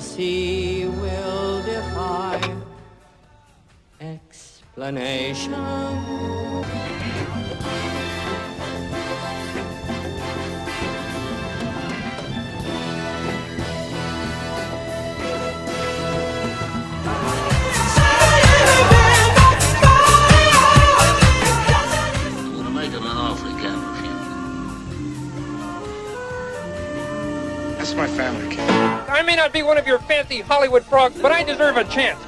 sea will defy explanation. That's my family. I may not be one of your fancy Hollywood frogs, but I deserve a chance.